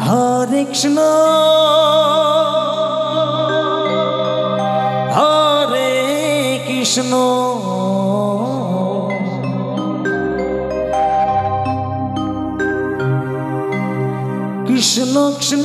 হরে Krishna. হরে Krishna. Krishna Krishna.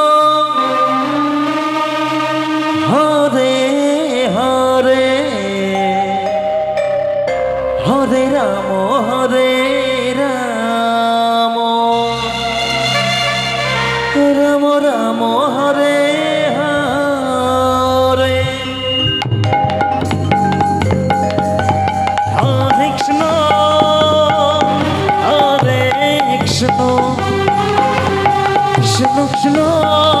Look.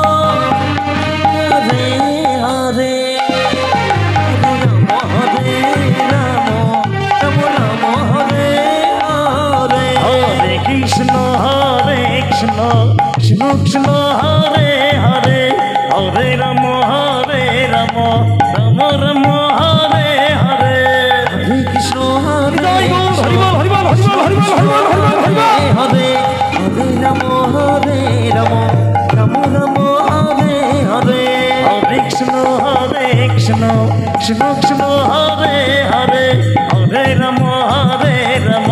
Krishna হরে Krishna Krishna Krishna Hare Hare Hare Ram হরে Ram Ram Ram Hare Hare. হরে Krishna হরে হরিবল হরিবল হরিবল হরিবল হরিবল হরিবল হরে Ram হরে Ram Ram Ram Hare Hare. হরে Krishna হরে Krishna Krishna Krishna Hare Hare Hare Ram হরে Ram.